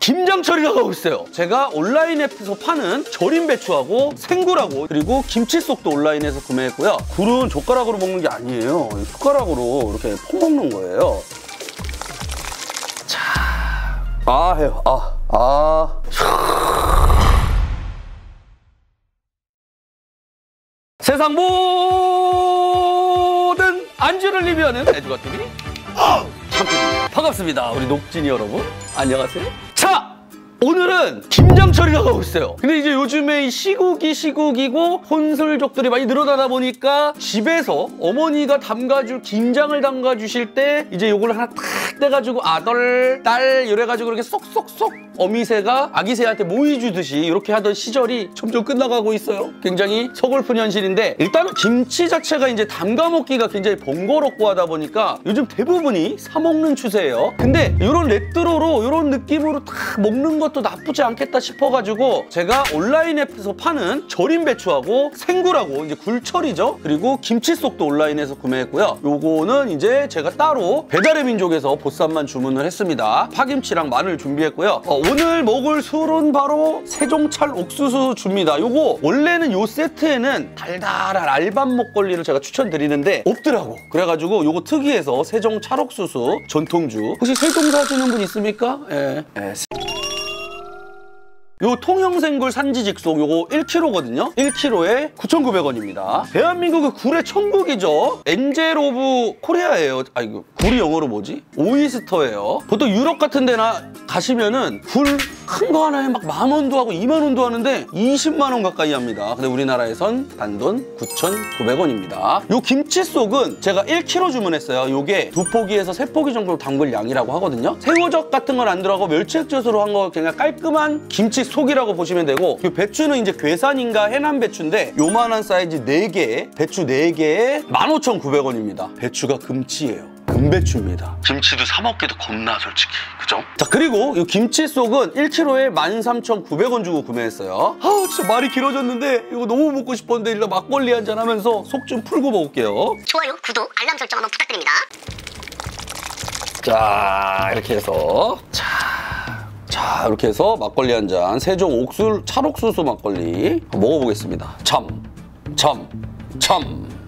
김장철이가 가고 있어요. 제가 온라인에서 파는 절임 배추하고 생굴하고 그리고 김치속도 온라인에서 구매했고요. 굴은 젓가락으로 먹는 게 아니에요. 숟가락으로 이렇게 퍼먹는 거예요. 자, 아 해요. 아, 아. 세상 모든 안주를 리뷰하는 애주가 TV 참입니다 반갑습니다 우리 녹진이 여러분 안녕하세요 자 오늘은 김장철이가 가고 있어요. 근데 이제 요즘에 이 시국이 시국이고 혼술족들이 많이 늘어나다 보니까 집에서 어머니가 담가줄 김장을 담가주실 때 이제 요걸 하나 탁 떼가지고 아들 딸 이래가지고 이렇게 쏙쏙쏙 어미새가 아기새한테 모이 주듯이 이렇게 하던 시절이 점점 끝나가고 있어요. 굉장히 서글픈 현실인데 일단은 김치 자체가 이제 담가 먹기가 굉장히 번거롭고 하다 보니까 요즘 대부분이 사 먹는 추세예요. 근데 이런 레트로로 이런 느낌으로 딱 먹는 것도 나쁘지 않겠다 싶어가지고 제가 온라인에서 파는 절임 배추하고 생굴하고 이제 굴철이죠. 그리고 김치 속도 온라인에서 구매했고요. 요거는 이제 제가 따로 배달의 민족에서 보쌈만 주문을 했습니다 파김치랑 마늘 준비했고요 어, 오늘 먹을 술은 바로 세종찰 옥수수주입니다 요거 원래는 요 세트에는 달달한 알밤 막걸리를 제가 추천드리는데 없더라고 그래가지고 요거 특이해서 세종 찰 옥수수 전통주 혹시 세종 사주는 분 있습니까? 예. 예. 요 통영생굴 산지직속 요거 1kg거든요. 1kg에 9,900원입니다. 대한민국의 굴의 천국이죠. Angel of Korea예요. 아 이거 굴이 영어로 뭐지? oyster예요. 보통 유럽 같은 데나 가시면은 굴 큰 거 하나에 막 만 원도 하고 2만 원도 하는데 20만 원 가까이 합니다. 근데 우리나라에선 단돈 9,900원입니다. 요 김치 속은 제가 1kg 주문했어요. 요게 두 포기에서 세 포기 정도 담글 양이라고 하거든요. 새우젓 같은 건 안 들어가고 멸치액젓으로 한 거 그냥 깔끔한 김치 속이라고 보시면 되고 이 배추는 이제 괴산인가 해남 배추인데 요만한 사이즈 4개, 배추 4개에 15,900원입니다. 배추가 금치예요. 금배추입니다. 김치도 사 먹기도 겁나 솔직히. 그죠? 자 그리고 이 김치 속은 1kg에 13,900원 주고 구매했어요. 아 진짜 말이 길어졌는데 이거 너무 먹고 싶었는데 일단 막걸리 한잔 하면서 속 좀 풀고 먹을게요. 좋아요, 구독, 알람 설정 한번 부탁드립니다. 자 이렇게 해서 자, 자 이렇게 해서 막걸리 한 잔 세종 옥술 찰옥수수 막걸리 먹어보겠습니다 참 참, 참.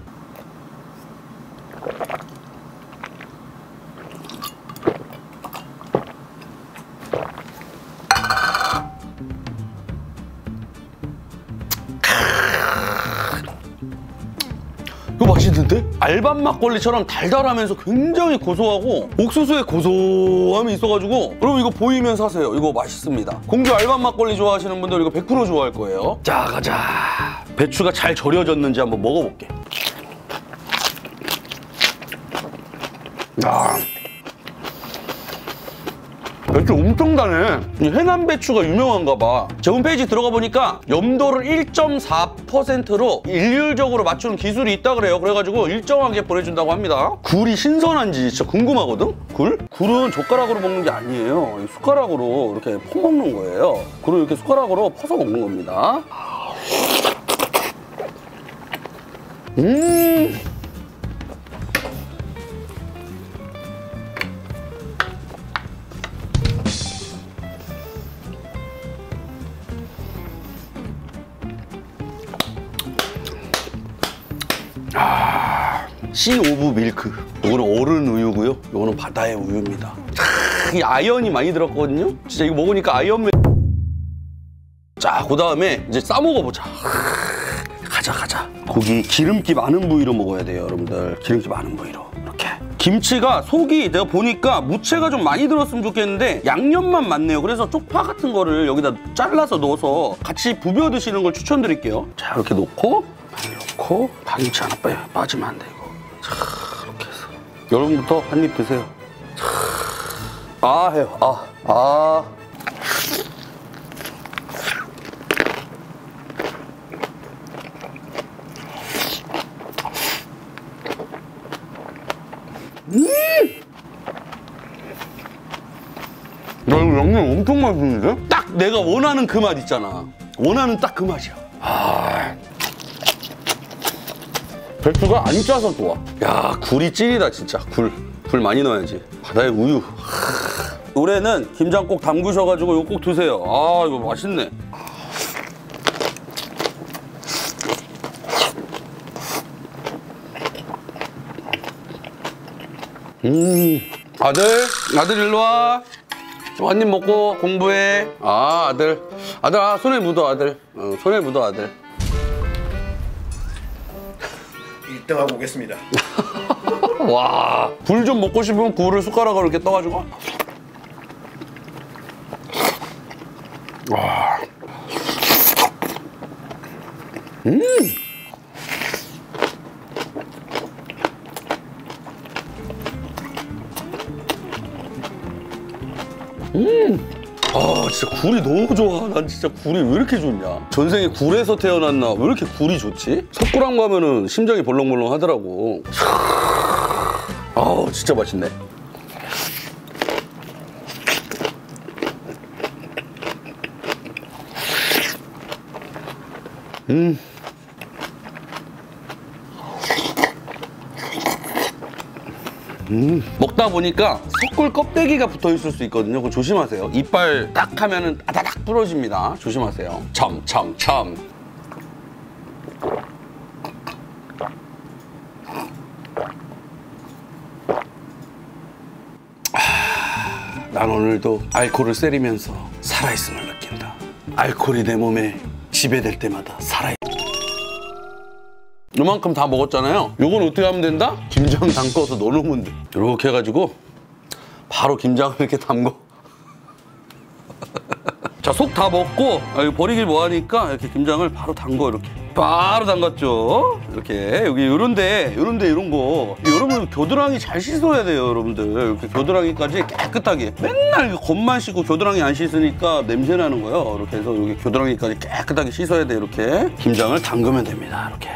이거 맛있는데? 알밤 막걸리처럼 달달하면서 굉장히 고소하고 옥수수의 고소함이 있어가지고 여러분 이거 보이면 사세요. 이거 맛있습니다. 공주 알밤 막걸리 좋아하시는 분들 이거 100% 좋아할 거예요. 자 가자. 배추가 잘 절여졌는지 한번 먹어볼게. 야. 배추 엄청 다네. 이 해남 배추가 유명한가 봐. 제 홈페이지 들어가 보니까 염도를 1.4%로 일률적으로 맞추는 기술이 있다 그래요. 그래가지고 일정하게 보내준다고 합니다. 굴이 신선한지 진짜 궁금하거든? 굴? 굴은 젓가락으로 먹는 게 아니에요. 이 숟가락으로 이렇게 퍼먹는 거예요. 굴을 이렇게 숟가락으로 퍼서 먹는 겁니다. 음! Sea of milk. 이거는 어른 우유고요. 이거는 바다의 우유입니다. 크, 이 아연이 많이 들었거든요. 진짜 이거 먹으니까 아연. 자, 그 다음에 이제 싸 먹어보자. 가자, 가자. 고기 기름기 많은 부위로 먹어야 돼요, 여러분들. 기름기 많은 부위로. 이렇게. 김치가 속이 내가 보니까 무채가 좀 많이 들었으면 좋겠는데 양념만 많네요. 그래서 쪽파 같은 거를 여기다 잘라서 넣어서 같이 부벼 드시는 걸 추천드릴게요. 자, 이렇게 놓고 많이 넣고 파김치 하나 빼 빠지면 안 돼, 이거. 자, 이렇게 해서. 여러분부터 한 입 드세요. 자, 아, 해요. 아, 아. 야, 이거 양념 엄청 맛있는데? 딱 내가 원하는 그 맛 있잖아. 원하는 딱 그 맛이야. 아. 배추가 안 짜서 좋아. 야, 굴이 찐이다, 진짜. 굴. 굴 많이 넣어야지. 바다의 우유. 하, 올해는 김장 꼭 담그셔가지고 이거 꼭 드세요. 아 이거 맛있네. 음 아들 아들 일로 와. 한 입 먹고 공부해. 아 아들 아들 아 손에 묻어 아들. 어, 손에 묻어 아들. 1등하고 오겠습니다. 와. 굴좀 먹고 싶으면 굴을 숟가락으로 이렇게 떠가지고. 와. 음. 음. 진짜 굴이 너무 좋아. 난 진짜 굴이 왜 이렇게 좋냐? 전생에 굴에서 태어났나? 왜 이렇게 굴이 좋지? 석굴암 가면은 심장이 벌렁벌렁 하더라고. 아우 진짜 맛있네. 음. 음. 먹다 보니까 석굴 껍데기가 붙어 있을 수 있거든요. 그거 조심하세요. 이빨 딱 하면은 아다닥 부러집니다. 조심하세요. 참, 참, 참. 난 오늘도 알코올을 세리면서 살아있음을 느낀다. 알코올이 내 몸에 지배될 때마다 살아. 요만큼 다 먹었잖아요. 요건 어떻게 하면 된다? 김장 담궈서 넣어놓으면 돼. 이렇게 해가지고 바로 김장을 이렇게 담궈. 자, 속 다 먹고 아, 버리길 뭐하니까 이렇게 김장을 바로 담궈 이렇게. 바로 담갔죠. 이렇게 여기 요런데 요런데 이런 거 여러분 겨드랑이 잘 씻어야 돼요, 여러분들. 이렇게 겨드랑이까지 깨끗하게. 맨날 겉만 씻고 겨드랑이 안 씻으니까 냄새 나는 거예요. 이렇게 해서 여기 겨드랑이까지 깨끗하게 씻어야 돼 이렇게. 김장을 담그면 됩니다. 이렇게.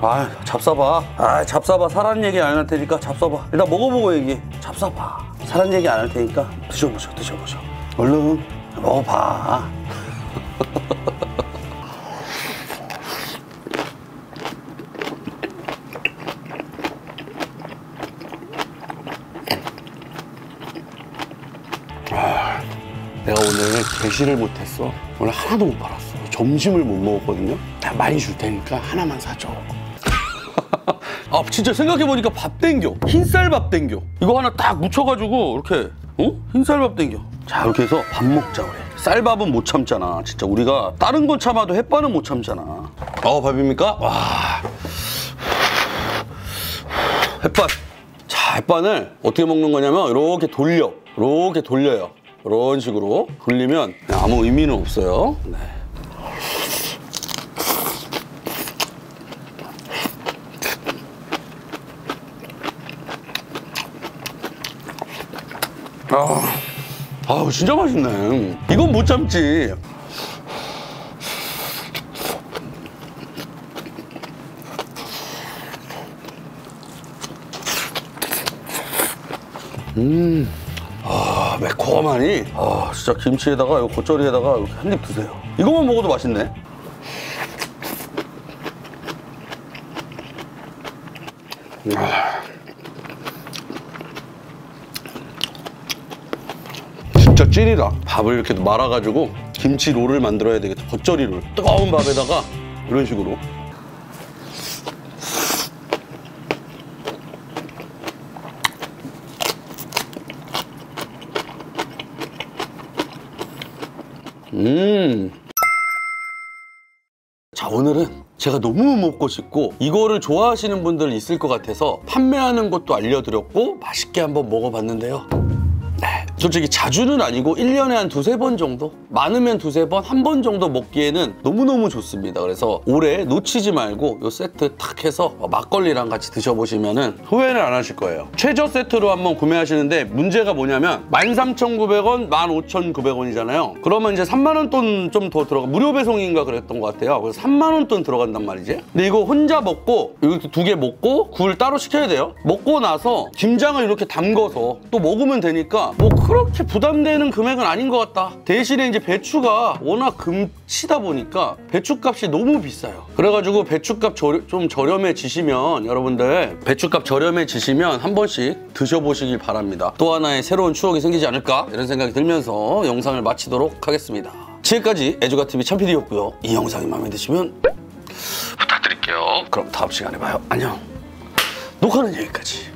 아, 잡숴봐. 아, 잡숴봐. 사람 얘기 안 할 테니까 잡숴봐. 일단 먹어보고 얘기. 잡숴봐. 사람 얘기 안 할 테니까 드셔보셔, 드셔보셔. 얼른 먹어봐. 개시를 못했어. 오늘 하나도 못 팔았어. 점심을 못 먹었거든요. 나 많이 줄 테니까 하나만 사줘. 아 진짜 생각해보니까 밥 땡겨. 흰쌀밥 땡겨. 이거 하나 딱 묻혀가지고 이렇게 어? 흰쌀밥 땡겨. 자 이렇게 해서 밥 먹자 우리. 쌀밥은 못 참잖아. 진짜 우리가 다른 건 참아도 햇반은 못 참잖아. 어 밥입니까? 와. 햇반. 자, 햇반을 어떻게 먹는 거냐면 이렇게 돌려. 이렇게 돌려요. 이런 식으로 그냥 아무 의미는 없어요. 네. 아, 아우 진짜 맛있네. 이건 못 참지. 아, 매콤하니. 아, 진짜 김치에다가 이 겉절이에다가 이렇게 한입 드세요. 이거만 먹어도 맛있네. 아. 진짜 찐이다. 밥을 이렇게 말아가지고 김치 롤을 만들어야 되겠다. 겉절이 롤. 뜨거운 밥에다가 이런 식으로. 음. 자 오늘은 제가 너무 먹고 싶고 이거를 좋아하시는 분들 있을 것 같아서 판매하는 것도 알려드렸고 맛있게 한번 먹어봤는데요 네, 솔직히 자주는 아니고 1년에 한 두세 번 정도? 많으면 두세 번, 한 번 정도 먹기에는 너무너무 좋습니다. 그래서 올해 놓치지 말고 이 세트 탁 해서 막걸리랑 같이 드셔보시면 후회를 안 하실 거예요. 최저 세트로 한번 구매하시는데 문제가 뭐냐면 13,900원, 15,900원이잖아요. 그러면 이제 3만 원 돈 좀 더 들어가 무료 배송인가 그랬던 것 같아요. 그래서 3만 원 돈 들어간단 말이지. 근데 이거 혼자 먹고 이렇게 두 개 먹고 굴 따로 시켜야 돼요. 먹고 나서 김장을 이렇게 담궈서 또 먹으면 되니까 뭐 그렇게 부담되는 금액은 아닌 것 같다. 대신에 이제 배추가 워낙 금치다 보니까 배추값이 너무 비싸요. 그래가지고 배추값 저렴- 좀 저렴해지시면 여러분들 배추값 저렴해지시면 한 번씩 드셔보시길 바랍니다. 또 하나의 새로운 추억이 생기지 않을까 이런 생각이 들면서 영상을 마치도록 하겠습니다. 지금까지 애주가TV 참PD였고요. 이 영상이 마음에 드시면 부탁드릴게요. 그럼 다음 시간에 봐요. 안녕. 녹화는 여기까지.